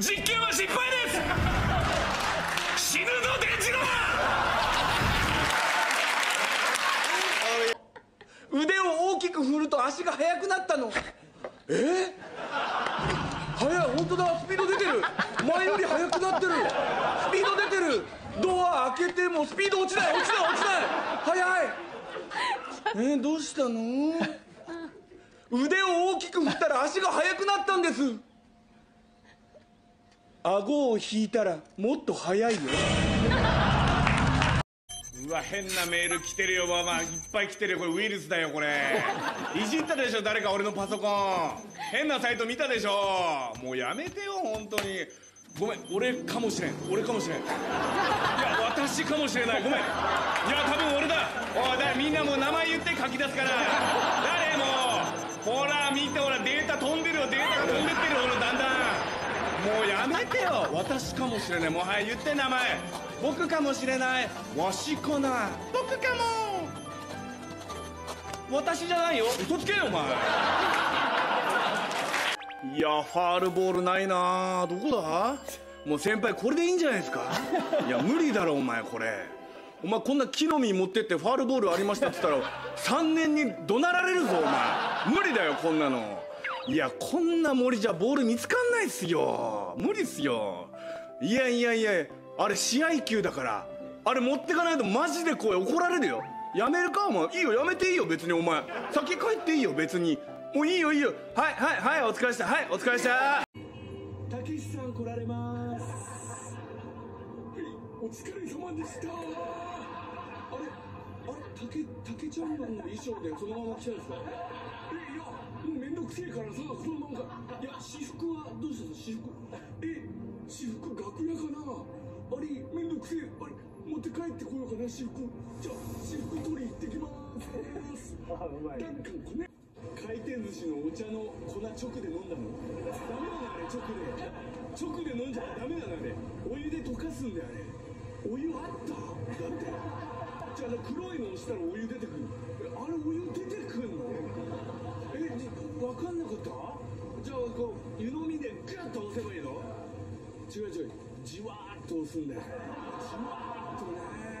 実験は失敗です。死ぬぞ電磁ロマ腕を大きく振ると足が速くなったの。え？ー、速い本当だ。スピード出てる。前より速くなってる。スピード出てる。ドア開けてもスピード落ちない。落ちない落ちない。速い。えー、どうしたの？腕を大きく振ったら足が速くなったんです。顎を引いたらもっと速いよ。うわ変なメール来てるよ。まあまあいっぱい来てるよ。これウイルスだよこれ。いじったでしょ誰か俺のパソコン。変なサイト見たでしょ。もうやめてよ本当に。ごめん俺かもしれん。俺かもしれん。いや私かもしれない。ごめん。いや多分俺だ。おいだみんなもう名前言って書き出すから。誰もほら見てほらデータ飛んでるよデータが飛んでってるよほらだんだんもうやめてよ。私かもしれない。もはい言って名前。僕かもしれない。わしかな僕かも。私じゃないよ。嘘つけよお前。いやファールボールないな。どこだ？もう先輩これでいいんじゃないですか？いや無理だろお前これ。お前こんな木の実持ってってファールボールありましたっつったら3年に怒鳴られるぞお前。無理だよこんなの。いやこんな森じゃボール見つかんないっすよ。無理っすよ。いやいやいやあれ試合球だからあれ持ってかないとマジでこう怒られるよ。やめるかお前。いいよやめていいよ別にお前。先帰っていいよ別に。もういいよいいよ。はいはいはいお疲れした。はいお疲れした。たけしさん来られます。お疲れ様でした。あれあれたけたけちゃんの衣装でそのまま来たんですか？えいやくせえからさそのままかいや私服はどうしたの私服え私服楽屋かなあれめんどくせえあれ持って帰ってこようかな私服じゃあ私服取り行ってきますあうまいなんかごめん回転寿司のお茶の粉直で飲んだの。ダメなのあれ。直で直で飲んじゃダメなのあれ。お湯で溶かすんだよあれ。お湯あった？だって。じゃああの黒いの押したらお湯出てくるあれお湯出てくんのえじ分かんなかった？じゃあこう湯飲みでグッと押せばいいの？違う違う。じわーっと押すんだよ。じわーっとね。